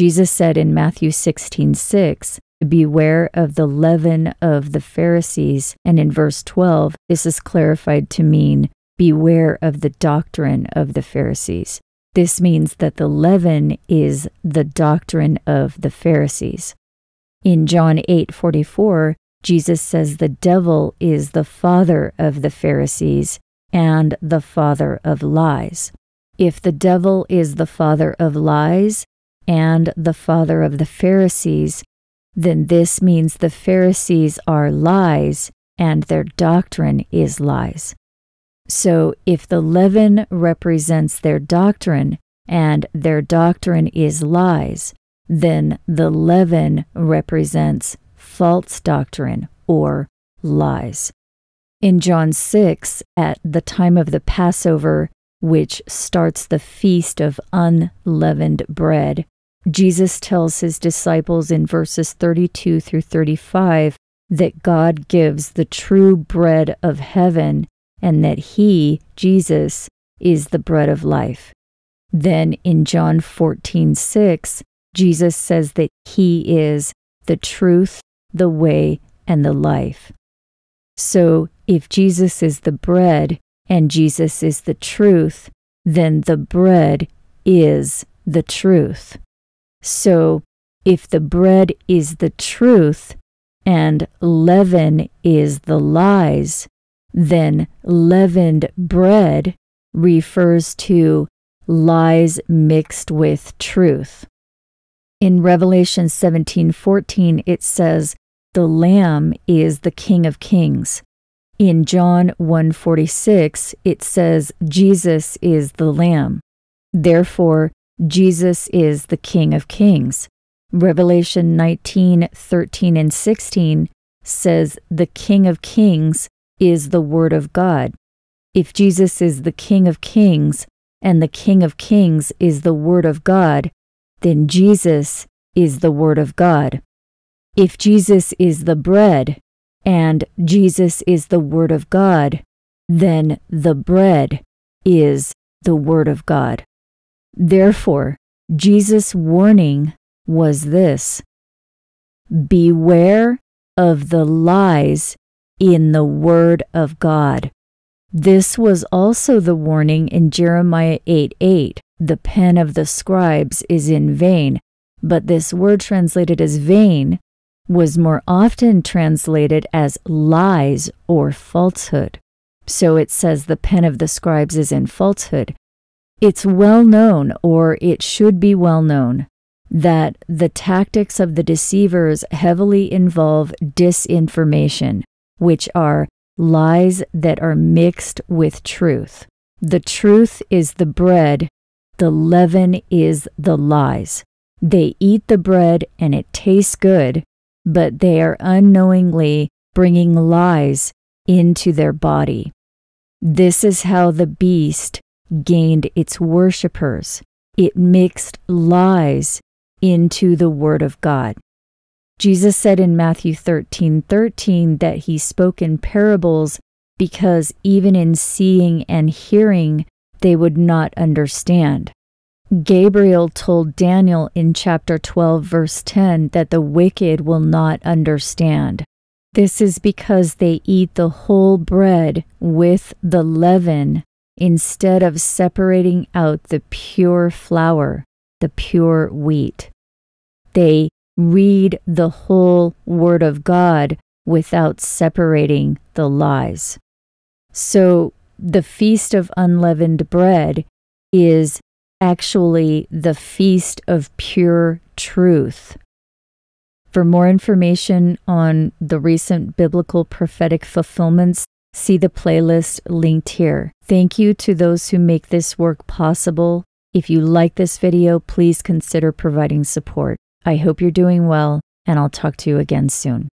Jesus said in Matthew 16 6, Beware of the leaven of the Pharisees. And in verse 12, this is clarified to mean, Beware of the doctrine of the Pharisees. This means that the leaven is the doctrine of the Pharisees. In John 8 44, Jesus says the devil is the father of the Pharisees and the father of lies. If the devil is the father of lies and the father of the Pharisees, then this means the Pharisees are lies and their doctrine is lies. So if the leaven represents their doctrine and their doctrine is lies, then the leaven represents false doctrine or lies. In John 6, at the time of the Passover, which starts the feast of unleavened bread, Jesus tells his disciples in verses 32 through 35 that God gives the true bread of heaven and that he, Jesus, is the bread of life. Then in John 14 6, Jesus says that he is the truth, the way, and the life. So if Jesus is the bread and Jesus is the truth, then the bread is the truth. So if the bread is the truth and leaven is the lies, then leavened bread refers to lies mixed with truth. In Revelation 17:14 it says the lamb is the king of kings. In John 1:46 it says Jesus is the lamb. Therefore Jesus is the king of kings. Revelation 19:13 and 16 says the king of kings is the word of God. If Jesus is the king of kings and the king of kings is the word of God, then Jesus is the Word of God. If Jesus is the bread and Jesus is the Word of God, then the bread is the Word of God. Therefore, Jesus' warning was this Beware of the lies in the Word of God. This was also the warning in Jeremiah 8 8. The pen of the scribes is in vain, but this word translated as vain was more often translated as lies or falsehood. So it says the pen of the scribes is in falsehood. It's well known, or it should be well known, that the tactics of the deceivers heavily involve disinformation, which are lies that are mixed with truth. The truth is the bread, the leaven is the lies. They eat the bread and it tastes good, but they are unknowingly bringing lies into their body. This is how the beast gained its worshippers. It mixed lies into the Word of God. Jesus said in Matthew 13 13 that he spoke in parables because even in seeing and hearing, they would not understand. Gabriel told Daniel in chapter 12, verse 10, that the wicked will not understand. This is because they eat the whole bread with the leaven instead of separating out the pure flour, the pure wheat. They read the whole Word of God without separating the lies. So the Feast of Unleavened Bread is actually the Feast of Pure Truth. For more information on the recent biblical prophetic fulfillments, see the playlist linked here. Thank you to those who make this work possible. If you like this video, please consider providing support. I hope you're doing well, and I'll talk to you again soon.